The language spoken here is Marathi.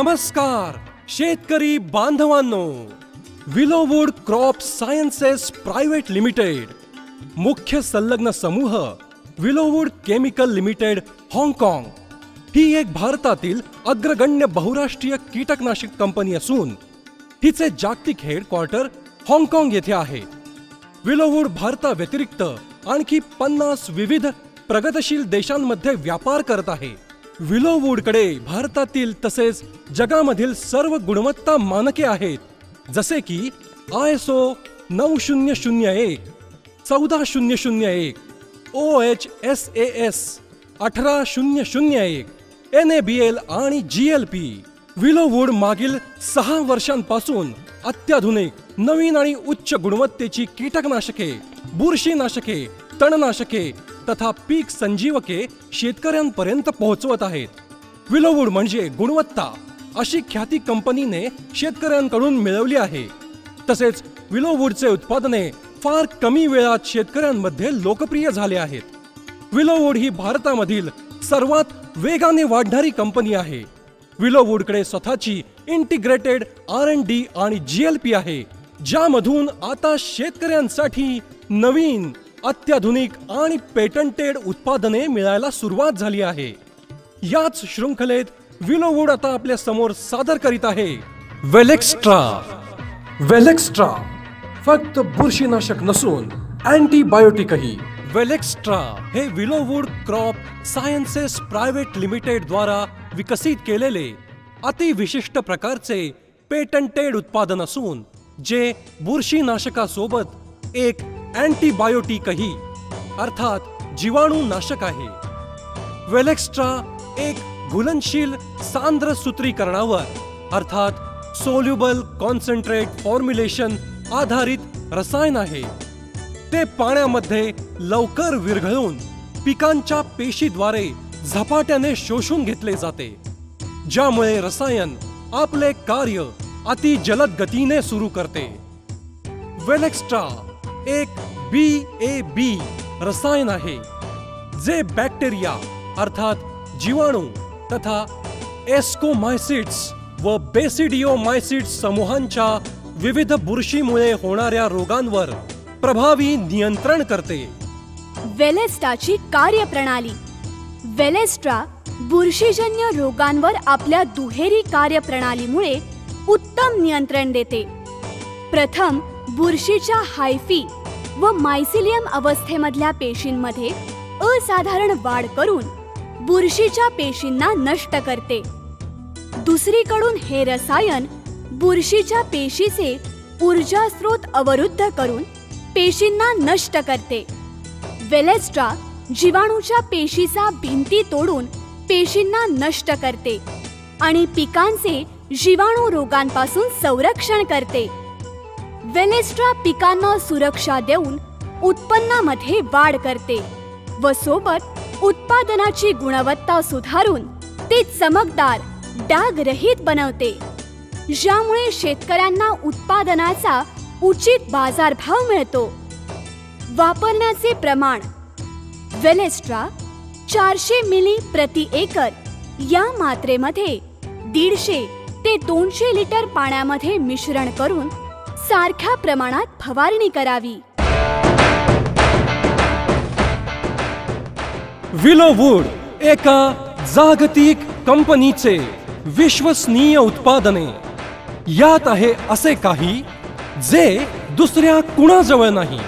नमस्कार शेतकरी बांधवांनो Willowood crop sciences private limited मुख्य संलग्न समूह विलोवूड केमिकल लिमिटेड हाँगकाँग. ही एक भारतातील अग्रगण्य बहुराष्ट्रीय कीटकनाशक कंपनी असून हिचे जागतिक हेडक्वार्टर हाँगकाँग येथे आहे. विलोवूड भारताव्यतिरिक्त आणखी पन्नास विविध प्रगतशील देशांमध्ये व्यापार करत आहे. विलोवूडकडे भारतातील तसेच जगामधील सर्व गुणवत्ता मानके आहेत जसे की आय एस ओ नऊ शून्य शून्य एक चौदा शून्य शून्य एक O H S A S अठरा शून्य शून्य एक एन ए बी एल आणि जी एल पी. विलोवूड मागील सहा वर्षांपासून अत्याधुनिक नवीन आणि उच्च गुणवत्तेची कीटकनाशके बुरशीनाशके तणनाशके तथा पीक संजीवके शेतकऱ्यांपर्यंत पोहोचवत आहेत. विलोवूड म्हणजे गुणवत्ता अशी ख्याती कंपनीने शेतकऱ्यांकडून मिळवली आहे. तसेच विलोवूडचे उत्पादने फार कमी वेळात शेतकऱ्यांमध्ये लोकप्रिय झाले आहेत. विलोवूड ही भारतामधील सर्वात वेगाने वाढणारी कंपनी आहे. विलोवूडकडे स्वतःची इंटिग्रेटेड आर एन डी आणि जी एल पी आहे ज्यामधून आता शेतकऱ्यांसाठी नवीन अत्याधुनिक आणि पेटंटेड उत्पादने मिळायला सुरुवात झाली आहे. याच शृंखलेत विलोवूड आता आपल्यासमोर सादर करीत आहे. वेलेक्स्ट्रा. वेलेक्स्ट्रा. फक्त बुरशीनाशक नसून अँटीबायोटिकही. वेलेक्स्ट्रा हे Willowood crop sciences private limited द्वारा विकसित केलेले अतिविशिष्ट प्रकारचे पेटंटेड उत्पादन असून जे बुरशीनाशकासोबत एक अँटीबायोटिकही अर्थात जीवाणूनाशक आहे. वेलेक्स्ट्रा एक घुलनशील सांद्र सूत्रीकरणावर अर्थात सोल्युबल कॉन्सन्ट्रेट फॉर्म्युलेशन आधारित रसायन आहे. ते पाण्यामध्ये लवकर विरघळून पिकांच्या पेशीद्वारे झपाट्याने शोषून घेतले जाते ज्यामुळे रसायन आपले कार्य अति जलद गतीने सुरू करते. वेलेक्स्ट्रा एक बी ए बी रसायन आहे जे बॅक्टेरिया अर्थात जीवाणू तथा एस्कोमायसिट्स व बेसिडिओमायसिट्स समूहांच्या विविध बुरशीमुळे होणाऱ्या रोगांवर प्रभावी नियंत्रण करते. वेलेस्टाची कार्यप्रणाली. वेलेस्ट्रा बुरशीजन्य रोगांवर आपल्या दुहेरी कार्यप्रणालीमुळे उत्तम नियंत्रण देते. प्रथम बुरशीच्या हायफी व मायसिलियम अवस्थेमधल्या पेशींमध्ये असाधारण वाढ करून बुरशीच्या पेशींना नष्ट करते. दुसरीकडून हे रसायन बुरशीच्या पेशीचे ऊर्जा स्रोत अवरुद्ध करून पेशींना नष्ट करते. वेलेस्ट्रा जीवाणूच्या पेशीचा भिंती तोडून पेशींना नष्ट करते आणि पिकांचे जीवाणू रोगांपासून संरक्षण करते. वेनेस्ट्रा पिकांना सुरक्षा देऊन उत्पन्नामध्ये वाढ करते व सोबत उत्पादनाची गुणवत्ता सुधारून ते चमकदार डागरहित बनवते ज्यामुळे शेतकऱ्यांना उत्पादनाचा उचित बाजारभाव मिळतो. वापरण्याचे प्रमाण वेलेस्ट्रा चारशे मिली प्रति एकर या मात्रेमध्ये दीडशे ते दोनशे लिटर पाण्यामध्ये मिश्रण करून सारख्या प्रमाणात फवारणी करावी. विलोवूड एका जागतिक कंपनीचे विश्वसनीय उत्पादने. यात आहे असे काही जे दुसऱ्या कुणाजवळ नाही.